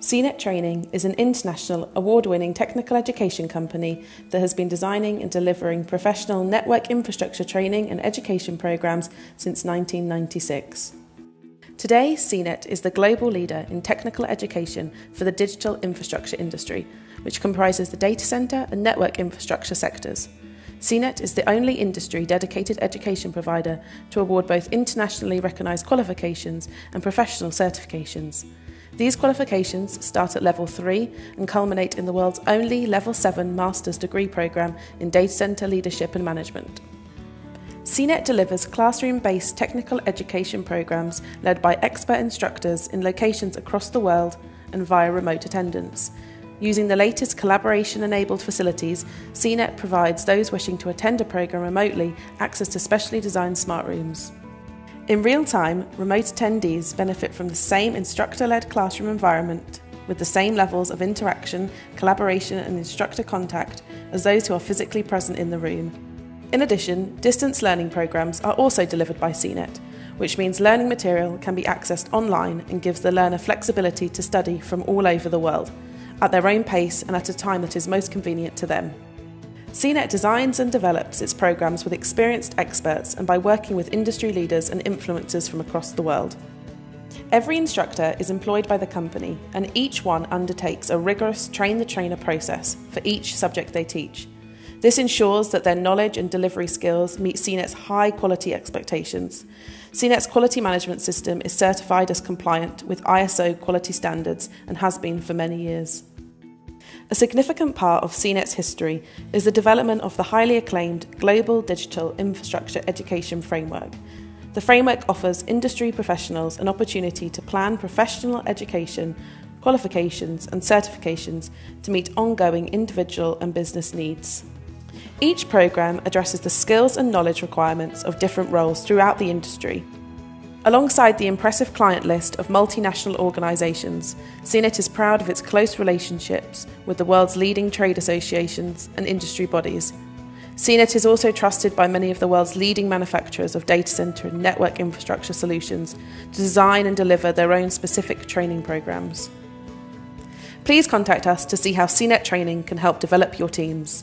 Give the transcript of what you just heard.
CNET Training is an international award winning technical education company that has been designing and delivering professional network infrastructure training and education programs since 1996. Today, CNET is the global leader in technical education for the digital infrastructure industry, which comprises the data centre and network infrastructure sectors. CNET is the only industry dedicated education provider to award both internationally recognised qualifications and professional certifications. These qualifications start at level 3 and culminate in the world's only level 7 master's degree programme in data centre leadership and management. CNET delivers classroom based technical education programs led by expert instructors in locations across the world and via remote attendance. Using the latest collaboration enabled facilities, CNET provides those wishing to attend a program remotely access to specially designed smart rooms. In real time, remote attendees benefit from the same instructor led classroom environment with the same levels of interaction, collaboration, and instructor contact as those who are physically present in the room. In addition, distance learning programs are also delivered by CNET, which means learning material can be accessed online and gives the learner flexibility to study from all over the world, at their own pace and at a time that is most convenient to them. CNET designs and develops its programs with experienced experts and by working with industry leaders and influencers from across the world. Every instructor is employed by the company, and each one undertakes a rigorous train the trainer process for each subject they teach. This ensures that their knowledge and delivery skills meet CNET's high quality expectations. CNET's quality management system is certified as compliant with ISO quality standards and has been for many years. A significant part of CNET's history is the development of the highly acclaimed Global Digital Infrastructure Education Framework. The framework offers industry professionals an opportunity to plan professional education, qualifications, and certifications to meet ongoing individual and business needs. Each programme addresses the skills and knowledge requirements of different roles throughout the industry Alongside the impressive client list of multinational organisations, CNET is proud of its close relationships with the world's leading trade associations and industry bodies. CNET is also trusted by many of the world's leading manufacturers of data centre and network infrastructure solutions to design and deliver their own specific training programmes. Please contact us to see how CNET training can help develop your teams.